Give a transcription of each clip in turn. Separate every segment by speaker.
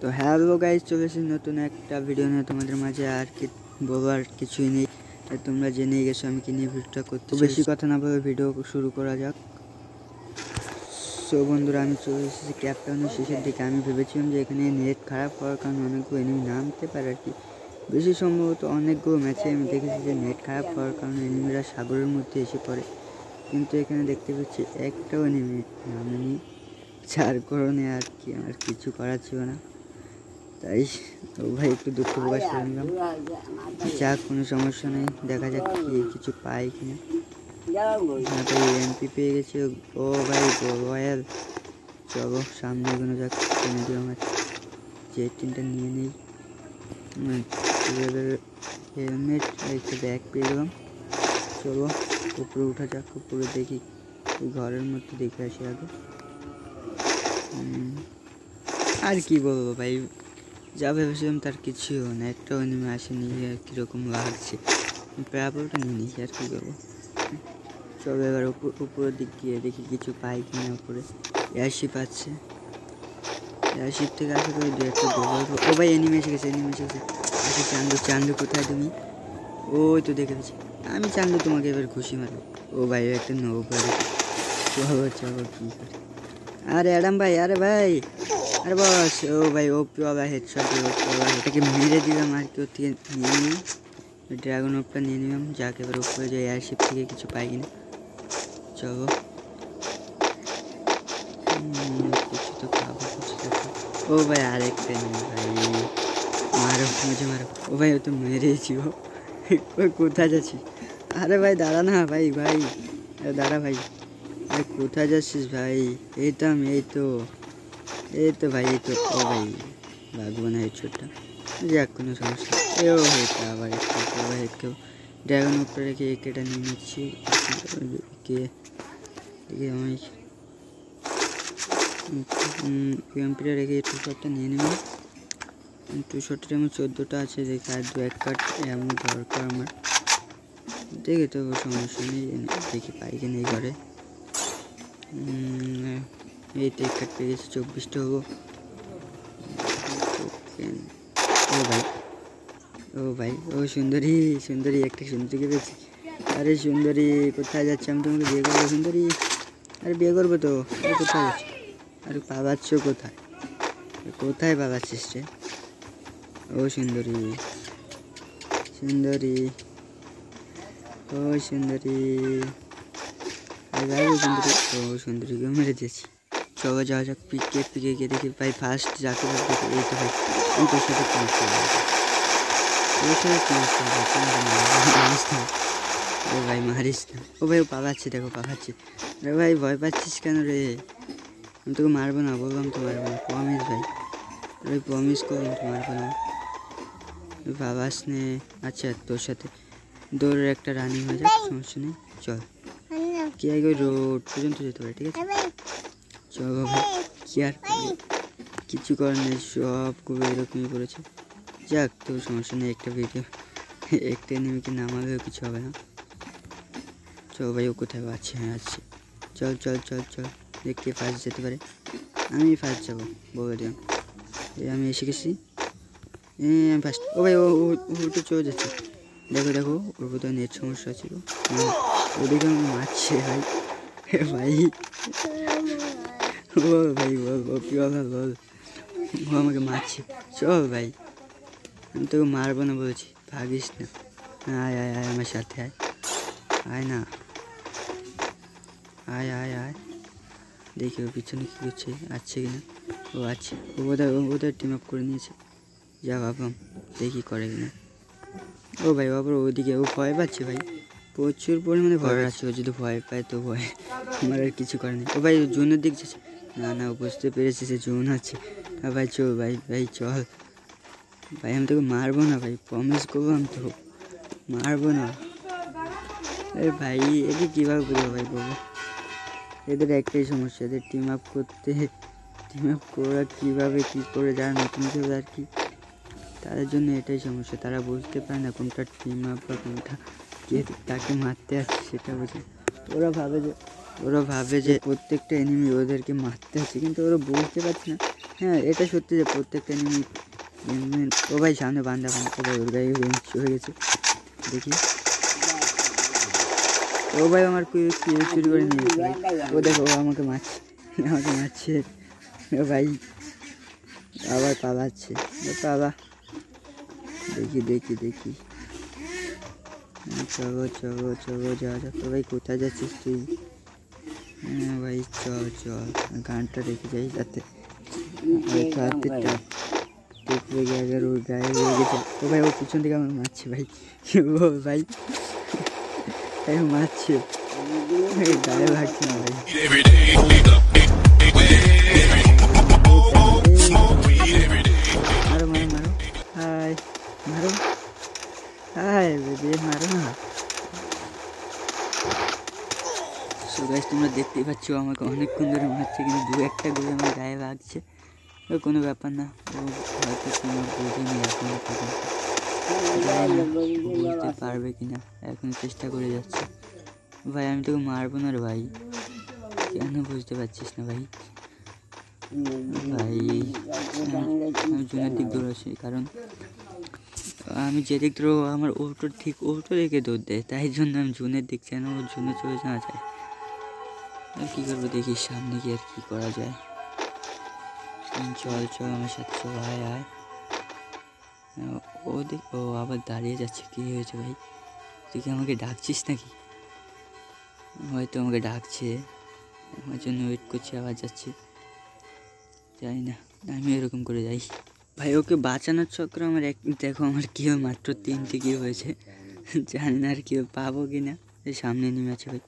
Speaker 1: তো হ্যাঁ hello guys চলে এসেছি নতুন একটা ভিডিও নিয়ে। তোমাদের মাঝে আর কি বলার কিছুই নেই। আর তোমরা জেনে গেছো আমি কি নিয়ে ভিডিওটা করতে বেশি কথা না বলে ভিডিও শুরু করা যাক। সো বন্ধুরা আমি চলে এসেছি ক্যাপটাউনের শেষের দিকে। আমি ভেবেছিলাম যে এখানে নেট খারাপ হওয়ার কারণে অনেকগুলো এনিমি নামতে পারে আর কি। বেশি সম্ভবত অনেকগুলো ম্যাচে আমি দেখেছি যে নেট খারাপ হওয়ার কারণে এনিমিরা সাগরের মধ্যে এসে পড়ে। কিন্তু এখানে দেখতে পাচ্ছি একটাও এনিমি নামেনি। যার কারণে আর কি আমার কিছু করার ছিল না। তাই ও ভাই, একটু দুঃখ প্রকাশ করে নিলাম। যাক কোনো সমস্যা নেই, দেখা যাক কি কিছু পাই কিনা। তো এমপি পেয়ে গেছে। ও ভাই রয়্যাল চলো, সামনে এগোনো যাক কিনে দিও আমার যে তিনটা নিয়ে নেই। হেলমেট একটা ব্যাগ পেয়ে গেলাম। চলো, উপরে উঠা যাক, উপরে দেখি, ঘরের মধ্যে দেখে আসি আগে। আর কি বলব ভাই? যা ভেবেছিলাম তার কিছু না একটাও নেমে আসেনি কীরকম লাগছে। প্রাবলটা নিয়ে নিয়েছি, আর কী করব? চলো এবার উপর, উপরের দিক গিয়ে দেখি কিছু পাই কিনা উপরে। এয়ারশিপ আছে। এয়ারশিপ থেকে আসে করে দু একটা ও ভাই এনিমে এসে গেছে এনিমে এসে গেছে। আচ্ছা চান্দু চান্দু কোথায় তুমি? ওই তো দেখে পেয়েছি আমি চান্দু তোমাকে এবার খুশি মারবো। ও ভাই একটা নৌকা চলো চলো, কী করে? আরে অ্যাডাম ভাই, আরে ভাই! আরে বস ও ভাই ও পিওলা হেডশট ও পিওলা এটাকে মেরে দিলাম আর কি ওর থেকে নিয়ে নিই ড্রাগন ওপটা নিয়ে নিলাম যাকে এবার উপরে যে এয়ারশিপ থেকে কিছু পাই কিনা চলো উম, কিছু তো পাবো কিছু তো পাবো। ও ভাই আরেকটা নেই ভাই মারো মুঝে মারো ও ভাই ও তো মেরেছি ও ওই কোথায় যাচ্ছি আরে ভাই দাঁড়া না ভাই ভাই আরে দাঁড়া ভাই আরে কোথায় যাচ্ছিস ভাই এই তো আমি এই তো এই তো ভাই, এই তো, ও ভাই লাগবো না ছোটটা। যাক, কোনো সমস্যা নেই। এ ও হেঁটে আবার একটু আবার হেঁটে ড্রাগন উপরে রেখে একেটা নিয়ে নিচ্ছি। কে দেখি আমি রেখে টু শটটা নিয়ে নেব। টু শটের আমার চোদ্দোটা আছে দেখি আর দু এক কাট এমন দরকার আমার। দেখি তো সমস্যা নেই, দেখি পাই কিনা এই ঘরে। এই তো এক কাট পেয়ে গেছি চব্বিশটা ও ভাই ও ভাই, ও সুন্দরী সুন্দরী একটা সুন্দরীকে পেয়েছি। আরে সুন্দরী, কোথায় যাচ্ছে? আমি তোমাকে বিয়ে করব, সুন্দরী। আরে বিয়ে করব তো কোথায় যাচ্ছ? আরে পালাচ্ছ কোথায়? কোথায় পালাচ্ছিস রে? ও সুন্দরী সুন্দরী। ও সুন্দরী। আরে যাই সুন্দরী, ও সুন্দরীকে মেরে দিয়েছি। চলো যাওয়া যাক পিকে পিকে গিয়ে দেখি ভাই ফার্স্ট যাকে দেখি এই তো ভাই আমি তোর সাথে ক্লাস করব তোর সাথে ক্লাস করব ভাই মারিস না। ও ভাই ও পালাচ্ছে দেখো পালাচ্ছে। আরে ভাই ভয় পাচ্ছিস কেন রে? আমি তোকে মারবো না বললাম তো মারবো না প্রমিস ভাই। আরে প্রমিস করলাম তো মারবো না। পালাস নে। আচ্ছা তোর সাথে দৌড়ের একটা রানিং হয়ে যাক সমস্যা নেই। চল। কি আগে রোড পর্যন্ত যেতে পারে ঠিক আছে? চলো কি আর? কিছু করার নেই, সব সবগুলো এরকমই করেছে। যাক তোর সমস্যা নেই, একটা ভিডিও একটা এনিমিকে নামালেও কিছু হবে না। চল ভাই, ও কোথায়? আছে হ্যাঁ আছে। চল চল চল চল, দেখ কে ফার্স্ট যেতে পারে। আমি ফার্স্ট যাব, বলে দিলাম। এই আমি এসে গেছি। আমি ফার্স্ট ও ভাই, ও ও ও তো চলে যাচ্ছে। দেখো দেখো, ওর বোধহয় নেট সমস্যা ছিল। ওদিকে আমাকে মারছে, ভাই। ভাই। বল ভাই বল বল কি বল? বল ও আমাকে মারছে। চল ভাই। আমি তোকে মারবো না বলছি ভাগিস না। আয় আয় আয় আমার সাথে আয়। আয় না। আয় আয় আয়। দেখি ওর পিছনে কী করছে আছে কি না ও আছে। ও বোধহয় ও বোধহয় টিম আপ করে নিয়েছে। যা ভাবলাম দেখি করে কিনা। ও ভাই ও আবার ওদিকে ও ভয় পাচ্ছে ভাই। প্রচুর পরিমাণে ভয় আছে ও যদি ভয় পায় তো ভয়। আমার আর কিছু করে নেই। ও ভাই ও জুনের দিক যাচ্ছে। না না, বুঝতে পেরেছি সে জুন আছে। ভাই, চল, ভাই ভাই, চল। ভাই, আমি তোকে মারবো না, ভাই প্রমিস করব আমি তো। মারবো না। আরে ভাই, এদের কীভাবে বুঝব, ভাই বলব এদের একটাই সমস্যা, এদের টিম আপ করতে। টিম আপ করা কীভাবে, কী করে, যারা নতুন কেউ আর কি, তাদের জন্য এটাই সমস্যা। তারা বুঝতে পারে না কোনটা টিম আপ বা কোনটা কে তাকে মারতে আসছে, সেটা বুঝে। ওরা ভাবে যে ওরা ভাবে যে প্রত্যেকটা এনিমি ওদেরকে মারতে আছে কিন্তু ওরা বুঝতে পারছে না। হ্যাঁ এটা সত্যি যে প্রত্যেকটা এনিমি ও ভাই সামনে বান্ধা বান্ধা ওর গায়ে হয়ে গেছে। দেখি। ও ভাই আমার চুরি করে নিয়ে গেছে ও দেখো, ও আমাকে মারছে আমাকে মারছে। ও ভাই, আবার পালাচ্ছে। বাবা দেখি দেখি দেখি। চলো চলো চলো যা যা তো ভাই, কোথায় যাচ্ছিস তুই? হ্যাঁ ভাই চল চল। গানটা রেখে যাই যাতে দেখবে গিয়ে ওর গায়ে লেগে গেছে। ও ভাই ও পিছন থেকে আমার মারছে ভাই। ও ভাই? ভাই মারছে। গায়ে ভাগছে না ভাই। মারো মারো মারো। হাই মারো। হাই বেবি মারো না। গাইস তোমরা দেখতেই পাচ্ছ, আমাকে অনেকক্ষণ ধরে মারছে কিন্তু দু একটা করে আমার গায়ে লাগছে। কোনো ব্যাপার না। হয়তো কোনো বোঝেনি এখন না বুঝতে পারবে কিনা। এখন চেষ্টা করে যাচ্ছে। ভাই, আমি তোকে মারবো না ভাই। কেন বুঝতে পারছিস না ভাই? ভাই, আমি জুনের দিক দৌড়াচ্ছি কারণ আমি যে দিক দৌড়ো আমার ওটো ঠিক ওটো রেখে দৌড় দেয়। তাই জন্য আমি জুনের দিক যেন ও জুনে চলে যাওয়া যায়। আর কী করব দেখি সামনে গিয়ে আর কী করা যায়। চল চল আমার সাথে, চল, আয় আয়। ও দেখ, ও আবার দাঁড়িয়ে যাচ্ছে, কী হয়েছে ভাই? তুই কি আমাকে ডাকছিস নাকি? হয়তো আমাকে ডাকছে। আমার জন্য ওয়েট করছে, আবার যাচ্ছে। জানি না আমি এরকম করে যাই। ভাই, ওকে বাঁচানোর চক্র আমার এক, দেখো আমার কী মাত্র তিনটে কী হয়েছে। জানি না আর কি পাবো কি না। সামনে নেমে আছে ভাই।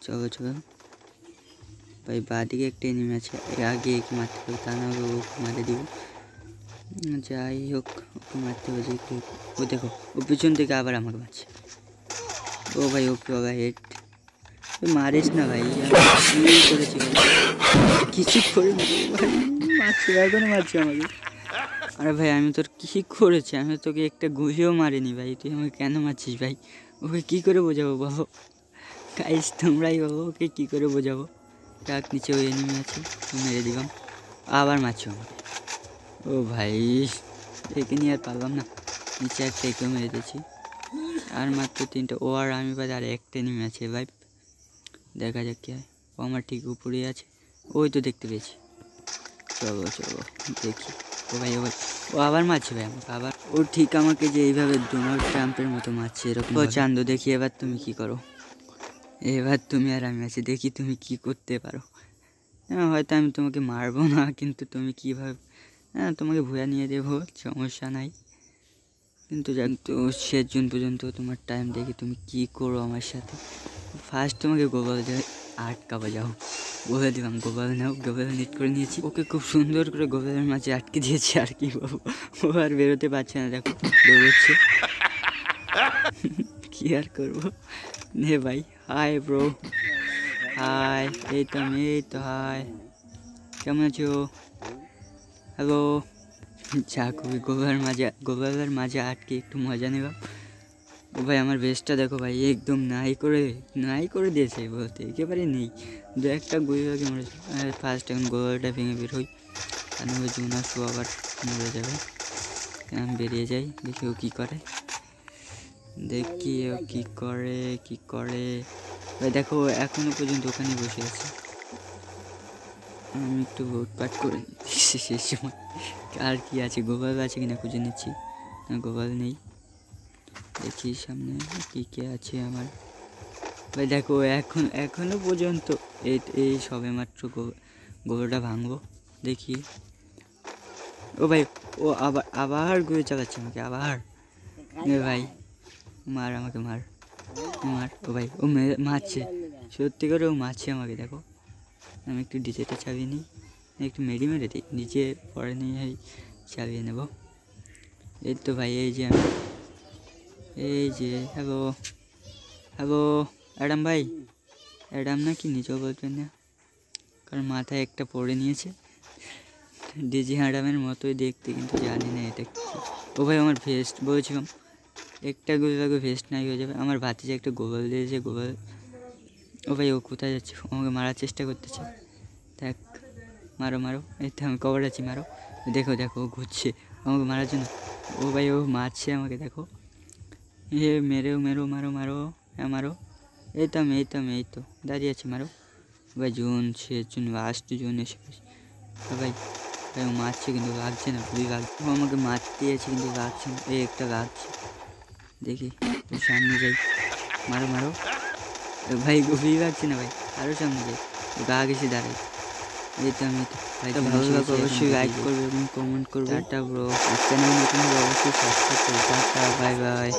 Speaker 1: চলো চলো। ভাই বাদিকে একটা এনিমি আছে, এর আগে একে মারতে হবে, তা না ওকে মারে দিব। যাই হোক, ওকে মারতে হবে যে ও দেখো, ও পিছন থেকে আবার আমাকে মারছে। ও ভাই ওকে বাবা হেড মারিস না ভাই করেছি কিছু করে মারছে, এখনও মারছে আমাকে। আরে ভাই, আমি তোর কী করেছি? আমি তোকে একটা গুলিও মারিনি ভাই, তুই আমাকে কেন মারছিস ভাই? ওকে কী করে বোঝাবো বাবু গাইস তোমরাই বাবু ওকে কী করে বোঝাবো? টাক নিচে ওই এনিমি আছে মেরে দিলাম। আবার মারছো আমাকে। ও ভাই একে নিয়ে আর পারলাম না। নিচে একটা একেও মেরে দিয়েছি। আর মাত্র তিনটে ও আর আমি বাদে আর একটা এনিমি আছে ভাই। দেখা যাক কি হয়। ও আমার ঠিক উপরেই আছে। ওই তো দেখতে পেয়েছি। চলো চলো দেখি। ও ভাই ও ভাই ও আবার মারছে ভাই আমাকে আবার। ও ঠিক আমাকে যে এইভাবে ডোনাল্ড ট্রাম্পের মতো মারছে এরকম চান্দু দেখি এবার তুমি কি করো। এবার তুমি আর আমি আছি, দেখি তুমি কি করতে পারো। হ্যাঁ হয়তো আমি তোমাকে মারবো না, কিন্তু তুমি কীভাবে হ্যাঁ তোমাকে ভুয়া নিয়ে দেবো, সমস্যা নাই। কিন্তু শেষ জুন পর্যন্ত তোমার টাইম দেখি তুমি কি করো আমার সাথে। ফার্স্ট তোমাকে গোপাল দিয়ে আটকাবো, যাও। বলে দিলাম গোপাল নাও গোপাল নিট করে নিয়েছি। ওকে খুব সুন্দর করে গোপালের মাঝে আটকে দিয়েছি, আর কি বাবু ও আর বেরোতে পারছে না, দেখো বেরোচ্ছে কি আর করব? নে ভাই হাই ব্রো হাই এই তো আমি এই তো হাই কেমন আছো? হ্যালো যা খুবই গোবরের মাঝে গোবরের মাঝে আটকে একটু মজা নেবা ও ভাই, আমার বেস্টটা দেখো ভাই, একদম নাই করে নাই করে দিয়েছে বলতে একেবারে নেই। দু একটা গুলি লাগে মরেছে ফার্স্ট এখন গোবরটা ভেঙে বের হই। নাহলে জুনা শো আবার মরে যাবে। আমি বেরিয়ে যাই, দেখি ও কী করে। দেখি ও কী করে কী করে। ভাই, দেখো, এখনও পর্যন্ত ওখানে বসে আছে। আমি একটু উৎপাট করে নিচ্ছি। সেই সময় আর কি আছে, গোপাল আছে কিনা খুঁজে নিচ্ছি। না, গোপাল নেই। দেখি সামনে কী কে আছে আমার। ভাই, দেখো, এখন, এখনও পর্যন্ত এই সবে মাত্র গোবরটা ভাঙবো। দেখি। ও ভাই, ও আবার আবার ঘুরে চালাচ্ছে আমাকে, আবার। ভাই মার, আমাকে মার। মার, ও ভাই, ও মারছে। সত্যি করে ও মারছে আমাকে, দেখো। আমি একটু ডিজেটা চাবিয়ে নিই, একটু মেরি মেরে দিই নিচে পরে নিয়ে চালিয়ে নেব। এই তো ভাই, এই যে আমি। এই যে, হ্যালো। হ্যালো, অ্যাডাম ভাই। অ্যাডাম না কি নিজেও বলবেন না। কারণ মাথায় একটা পড়ে নিয়েছে। ডিজি হ্যাডামের মতোই দেখতে, কিন্তু জানি না এটা ও ভাই, আমার ভেস্ট বলছিলাম। একটা গোল লাগবে ভেস্ট নাই হয়ে যাবে। আমার ভাতিজে একটা গোবল দিয়েছে গোবল ও ভাই, ও কোথায় যাচ্ছে? আমাকে মারার চেষ্টা করতেছে। দেখ, মারো মারো। এই তো আমি কভার আছি, মারো। দেখো দেখো, ও ঘুরছে। আমাকে মারার জন্য। ও ভাই, ও মারছে আমাকে, দেখো। এ মেরেও মেরো, মারো মারো। হ্যাঁ মারো। এই তো আমি, এই তো আমি, এই তো। দাঁড়িয়ে আছি, মারো। ভাই, জুন, সে, জুন লাস্ট জুন এসে। ভাই ভাই, ও মারছে কিন্তু লাগছে না, খুবই লাগছে। ও আমাকে মারতে আছে কিন্তু লাগছে না। এই একটা লাগছে। দেখি সামনে যাই। মারো মারো। ভাই ঘুরিয়ে পারছি না ভাই। আরও সামনে যাই। গা গেছি দাঁড়াই। এই তো আমি তো ভাই তো ভালো লাগবে অবশ্যই লাইক করবে এবং কমেন্ট করবে। একটা ব্রো আমি নতুন অবশ্যই সাবস্ক্রাইব করবে টাটা বাই বাই